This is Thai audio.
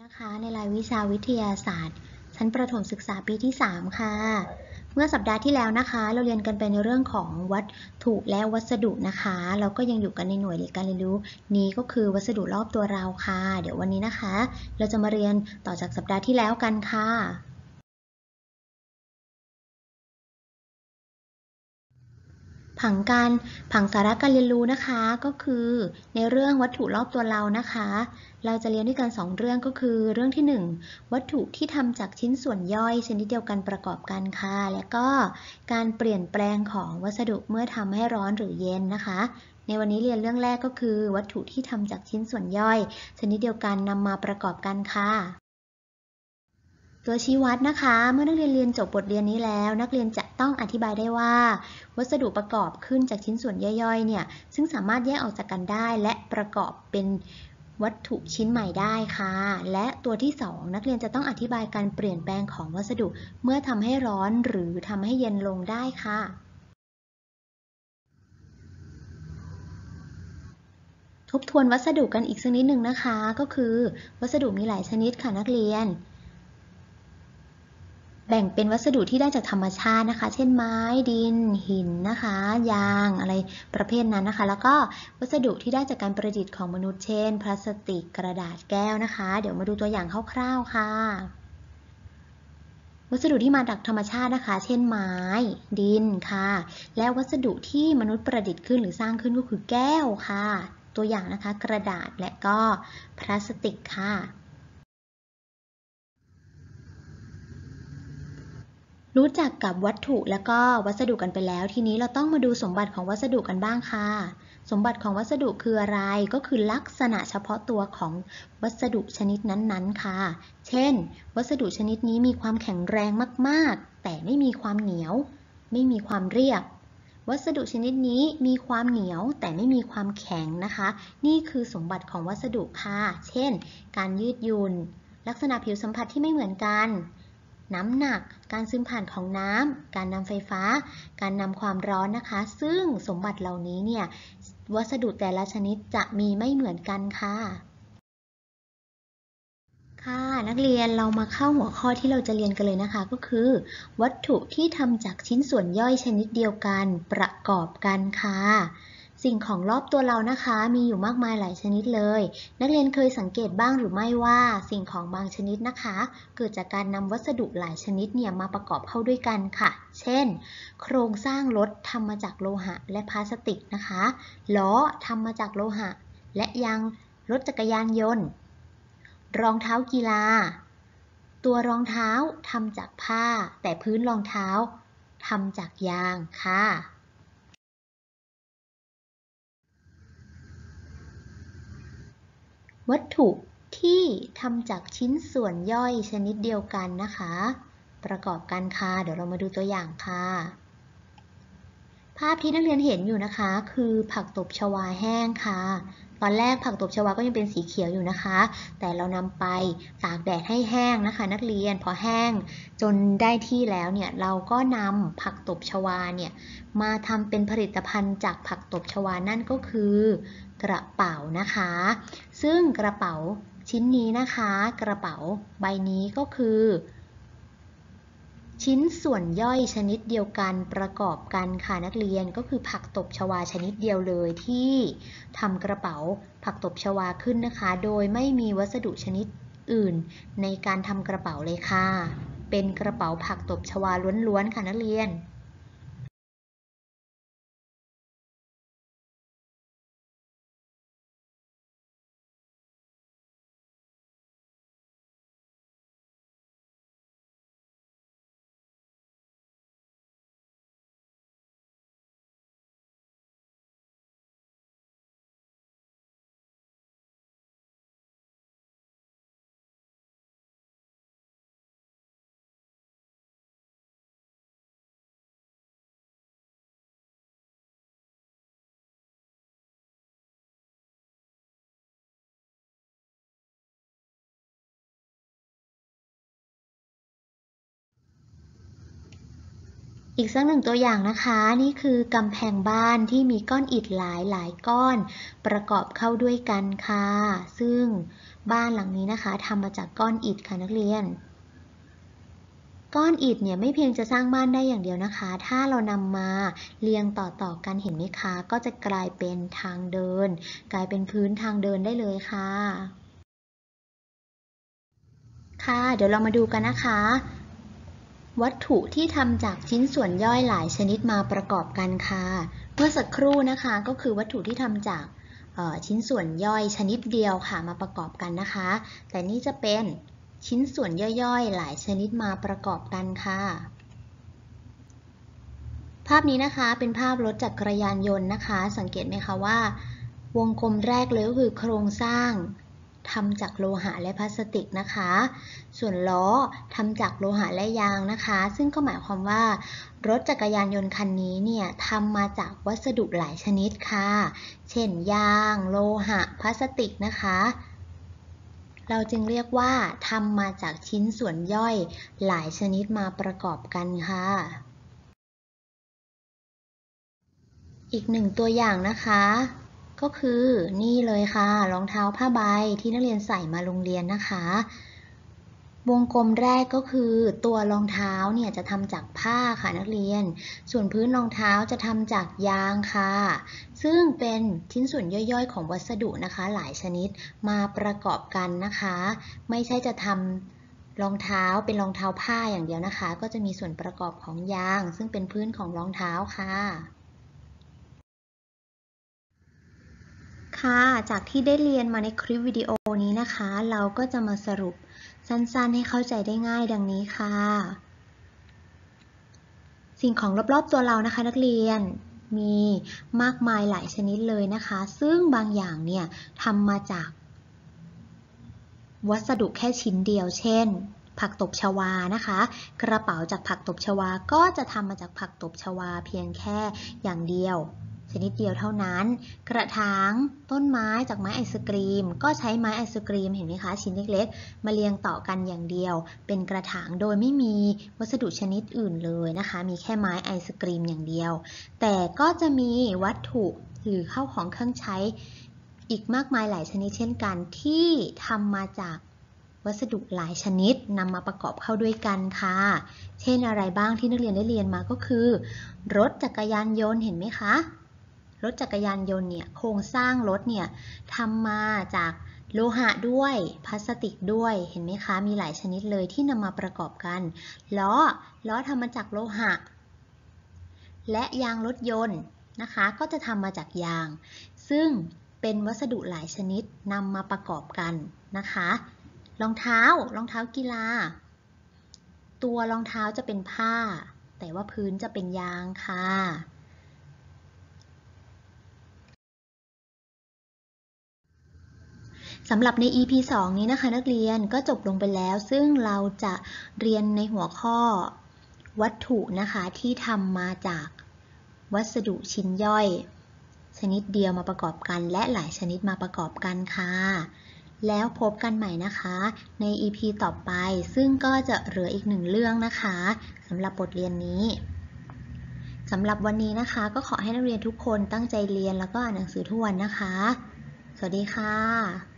นะคะในรายวิชาวิทยาศาสตร์ ชั้นประถมศึกษาปีที่ 3 ค่ะ เมื่อสัปดาห์ที่แล้วนะคะ เราเรียนกันไปในเรื่องของวัตถุและวัสดุนะคะ เราก็ยังอยู่กันในหน่วยการเรียนรู้นี้ก็คือวัสดุรอบตัวเราค่ะ เดี๋ยววันนี้นะคะ เราจะมาเรียนต่อจากสัปดาห์ที่แล้วกันค่ะ ผังการผังสาระการเรียนรู้นะคะ ก็คือในเรื่องวัตถุรอบตัวเรานะคะ เราจะเรียนด้วยกัน 2 เรื่องก็คือ เรื่องที่ 1 วัตถุที่ทำจากชิ้นส่วนย่อยชนิดเดียวกันประกอบกันค่ะ และก็การเปลี่ยนแปลงของวัสดุเมื่อทำให้ร้อนหรือเย็นนะคะ ในวันนี้เรียนเรื่องแรกก็คือ วัตถุที่ทำจากชิ้นส่วนย่อย ชนิดเดียวกันนำมาประกอบกันค่ะ ตัวชี้วัดนะคะ เมื่อนักเรียนเรียนจบบทเรียนนี้แล้ว นักเรียนจะต้องอธิบายได้ว่า วัสดุประกอบขึ้นจากชิ้นส่วนย่อยๆ เนี่ย ซึ่งสามารถแยกออกจากกันได้ และประกอบเป็นวัตถุชิ้นใหม่ได้ค่ะ และตัวที่ 2 นักเรียนจะต้องอธิบายการเปลี่ยนแปลงของวัสดุ เมื่อทำให้ร้อนหรือทำให้เย็นลงได้ค่ะทบทวนวัสดุกันอีกสักนิดหนึ่งนะคะ ก็คือ วัสดุมีหลายชนิดค่ะนักเรียน แบ่งเป็นวัสดุที่ได้จากธรรมชาตินะคะ เช่นไม้ดิน หินนะคะ ยางอะไรประเภทนั้นนะคะ แล้วก็วัสดุที่ได้จากการประดิษฐ์ของมนุษย์เช่น พลาสติกกระดาษแก้วนะคะ เดี๋ยวมาดูตัวอย่างคร่าวๆค่ะ วัสดุที่มาจากธรรมชาตินะคะ เช่นไม้ ดินค่ะ และวัสดุที่มนุษย์ประดิษฐ์ขึ้นหรือสร้างขึ้นก็คือแก้วค่ะ ตัวอย่างนะคะ กระดาษและก็พลาสติกค่ะ รู้จักกับวัตถุและก็วัสดุกันไปแล้ว ทีนี้เราต้องมาดูสมบัติของวัสดุกันบ้างค่ะ สมบัติของวัสดุคืออะไรก็คือลักษณะเฉพาะตัวของวัสดุชนิดนั้นๆค่ะ เช่น วัสดุชนิดนี้มีความแข็งแรงมากๆ แต่ไม่มีความเหนียว ไม่มีความเรียบวัสดุชนิดนี้มีความเหนียวแต่ไม่มีความแข็งนะคะ นี่คือสมบัติของวัสดุค่ะ เช่น การยืดหยุ่น ลักษณะผิวสัมผัสที่ไม่เหมือนกัน น้ำหนัก การซึมผ่านของน้ำ การนำไฟฟ้า การนำความร้อนนะคะ ซึ่งสมบัติเหล่านี้เนี่ยวัสดุแต่ละชนิดจะมีไม่เหมือนกันค่ะ ค่ะ นักเรียนเรามาเข้าหัวข้อที่เราจะเรียนกันเลยนะคะ ก็คือ วัตถุที่ทำจากชิ้นส่วนย่อยชนิดเดียวกันประกอบกันค่ะ สิ่งของรอบตัวเรานะคะมีอยู่มากมายหลายชนิดเลย นักเรียนเคยสังเกตบ้างหรือไม่ว่าสิ่งของบางชนิดนะคะ เกิดจากการนำวัสดุหลายชนิดเนี่ยมาประกอบเข้าด้วยกันค่ะ เช่น โครงสร้างรถทำมาจากโลหะและพลาสติกนะคะล้อทำมาจากโลหะ และยางรถจักรยานยนต์ รองเท้ากีฬา ตัวรองเท้าทำจากผ้า แต่พื้นรองเท้าทำจากยางค่ะ วัตถุที่ทำจากชิ้นส่วนย่อยชนิดเดียวกันนะคะ ประกอบกันค่ะเดี๋ยวเรามาดูตัวอย่างค่ะ ภาพที่นักเรียนเห็นอยู่นะคะ คือผักตบชวาแห้งค่ะ ตอนแรกผักตบชวาก็ยังเป็นสีเขียวอยู่นะคะ แต่เรานำไปตากแดดให้แห้งนะคะ นักเรียนพอแห้งจนได้ที่แล้วเนี่ยเราก็นำผักตบชวาเนี่ยมาทำเป็นผลิตภัณฑ์จากผักตบชวานั่นก็คือ กระเป๋านะคะ ซึ่งกระเป๋าชิ้นนี้นะคะ กระเป๋าใบนี้ก็คือ ชิ้นส่วนย่อยชนิดเดียวกันประกอบกันค่ะนักเรียนก็คือผักตบชวาชนิดเดียวเลยที่ทำกระเป๋าผักตบชวาขึ้นนะคะ โดยไม่มีวัสดุชนิดอื่น ในการทำกระเป๋าเลยค่ะ เป็นกระเป๋าผักตบชวาล้วนๆค่ะนักเรียน อีกสักหนึ่งตัวอย่างนะคะ นี่คือกำแพงบ้านที่มีก้อนอิฐหลายหลายก้อน ประกอบเข้าด้วยกันค่ะ ซึ่งบ้านหลังนี้นะคะทำมาจากก้อนอิฐค่ะนักเรียน ก้อนอิฐเนี่ยไม่เพียงจะสร้างบ้านได้อย่างเดียวนะคะ ถ้าเรานำมาเรียงต่อๆกันเห็นไหมคะ ก็จะกลายเป็นทางเดิน กลายเป็นพื้นทางเดินได้เลยค่ะ ค่ะ เดี๋ยวเรามาดูกันนะคะ วัตถุที่ทำจากชิ้นส่วนย่อยหลายชนิดมาประกอบกันค่ะเมื่อสักครู่นะคะก็คือวัตถุที่ทำจากชิ้นส่วนย่อยชนิดเดียวค่ะมาประกอบกันนะคะ แต่นี่จะเป็นชิ้นส่วนย่อยๆ หลายชนิดมาประกอบกันค่ะ ภาพนี้นะคะเป็นภาพรถจักรยานยนต์นะคะ สังเกตไหมคะว่า วงกลมแรกเลยก็คือโครงสร้าง ทำจากโลหะและพลาสติกนะคะ ส่วนล้อทำจากโลหะและยางนะคะ ซึ่งก็หมายความว่ารถจักรยานยนต์คันนี้เนี่ยทำมาจากวัสดุหลายชนิดค่ะ เช่นยาง โลหะ พลาสติกนะคะ เราจึงเรียกว่าทำมาจากชิ้นส่วนย่อยหลายชนิดมาประกอบกันค่ะอีกหนึ่งตัวอย่างนะคะ ก็คือนี่เลยค่ะรองเท้าผ้าใบที่นักเรียนใส่มาโรงเรียนนะคะ วงกลมแรกก็คือตัวรองเท้าเนี่ยจะทำจากผ้าค่ะนักเรียน ส่วนพื้นรองเท้าจะทำจากยางค่ะ ซึ่งเป็นชิ้นส่วนย่อยๆ ของวัสดุนะคะ หลายชนิดมาประกอบกันนะคะ ไม่ใช่จะทำรองเท้าเป็นรองเท้าผ้าอย่างเดียวนะคะ ก็จะมีส่วนประกอบของยาง ซึ่งเป็นพื้นของรองเท้าค่ะ ค่ะ จากที่ได้เรียนมาในคลิปวิดีโอนี้นะคะ เราก็จะมาสรุปสั้นๆ ให้เข้าใจได้ง่ายดังนี้ค่ะ สิ่งของรอบๆตัวเรานะคะ นักเรียนมีมากมายหลายชนิดเลยนะคะ ซึ่งบางอย่างเนี่ยทำมาจาก วัสดุแค่ชิ้นเดียว เช่น ผักตบชวานะคะ กระเป๋าจากผักตบชวาก็จะทำมาจากผักตบชวาเพียงแค่อย่างเดียว ชนิดเดียวเท่านั้น กระถางต้นไม้จากไม้ไอศกรีม ก็ใช้ไม้ไอศกรีมเห็นไหมคะชิ้นเล็กๆ มาเรียงต่อกันอย่างเดียว เป็นกระถางโดยไม่มีวัสดุชนิดอื่นเลยนะคะ มีแค่ไม้ไอศกรีมอย่างเดียว แต่ก็จะมีวัตถุหรือเข้าของเครื่องใช้อีกมากมายหลายชนิดเช่นกันที่ทำมาจากวัสดุหลายชนิดนำมาประกอบเข้าด้วยกันค่ะ เช่นอะไรบ้างที่นักเรียนได้เรียนมาก็คือ รถจักรยานยนต์เห็นไหมคะ รถจักรยานยนต์เนี่ยโครงสร้างรถเนี่ยทำมาจากโลหะด้วยพลาสติกด้วยเห็นไหมคะ มีหลายชนิดเลยที่นำมาประกอบกันล้อล้อทำมาจากโลหะ และยางรถยนต์นะคะ ก็จะทำมาจากยาง ซึ่งเป็นวัสดุหลายชนิดนำมาประกอบกันนะคะ รองเท้ารองเท้ากีฬา ตัวรองเท้าจะเป็นผ้า แต่ว่าพื้นจะเป็นยางค่ะ สำหรับใน EP 2 นี้นะคะ นักเรียนก็จบลงไปแล้ว ซึ่งเราจะเรียนในหัวข้อวัตถุนะคะที่ทำมาจากวัสดุชิ้นย่อย ชนิดเดียวมาประกอบกัน และหลายชนิดมาประกอบกันค่ะ แล้วพบกันใหม่นะคะ ใน EP ต่อไปซึ่งก็จะเหลืออีกหนึ่งเรื่องนะคะสำหรับบทเรียนนี้สำหรับวันนี้นะคะ ก็ขอให้นักเรียนทุกคนตั้งใจเรียนแล้วก็อ่านหนังสือทุกวันนะคะ สวัสดีค่ะ